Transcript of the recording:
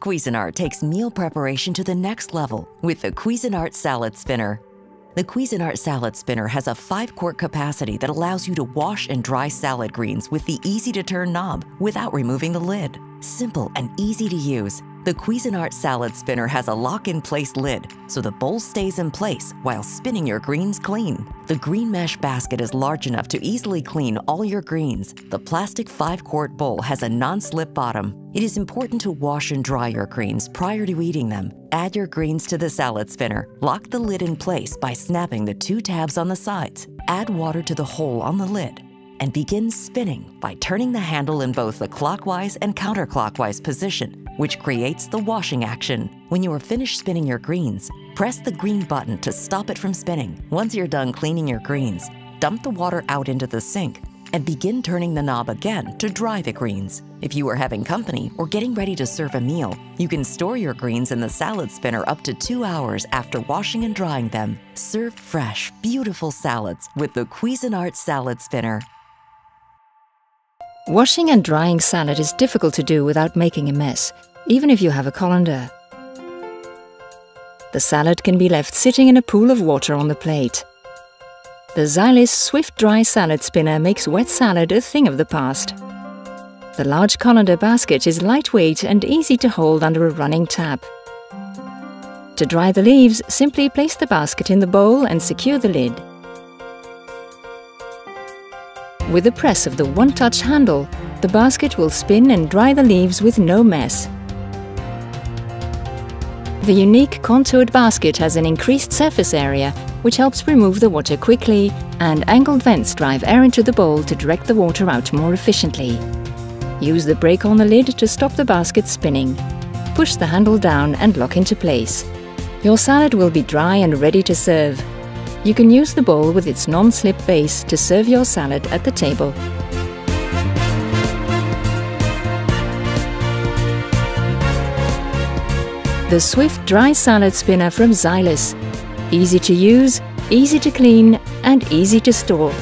Cuisinart takes meal preparation to the next level with the Cuisinart Salad Spinner. The Cuisinart Salad Spinner has a 5 quart capacity that allows you to wash and dry salad greens with the easy to turn knob without removing the lid. Simple and easy to use, the Cuisinart Salad Spinner has a lock-in-place lid, so the bowl stays in place while spinning your greens clean. The green mesh basket is large enough to easily clean all your greens. The plastic 5-quart bowl has a non-slip bottom. It is important to wash and dry your greens prior to eating them. Add your greens to the salad spinner. Lock the lid in place by snapping the two tabs on the sides. Add water to the hole on the lid and begin spinning by turning the handle in both the clockwise and counterclockwise position, which creates the washing action. When you are finished spinning your greens, press the green button to stop it from spinning. Once you're done cleaning your greens, dump the water out into the sink and begin turning the knob again to dry the greens. If you are having company or getting ready to serve a meal, you can store your greens in the salad spinner up to two hours after washing and drying them. Serve fresh, beautiful salads with the Cuisinart Salad Spinner. Washing and drying salad is difficult to do without making a mess, even if you have a colander. The salad can be left sitting in a pool of water on the plate. The Zyliss Swift Dry Salad Spinner makes wet salad a thing of the past. The large colander basket is lightweight and easy to hold under a running tap. To dry the leaves, simply place the basket in the bowl and secure the lid. With the press of the one-touch handle, the basket will spin and dry the leaves with no mess. The unique contoured basket has an increased surface area, which helps remove the water quickly, and angled vents drive air into the bowl to direct the water out more efficiently. Use the brake on the lid to stop the basket spinning. Push the handle down and lock into place. Your salad will be dry and ready to serve. You can use the bowl with its non-slip base to serve your salad at the table. The Swift Dry Salad Spinner from Zyliss. Easy to use, easy to clean and easy to store.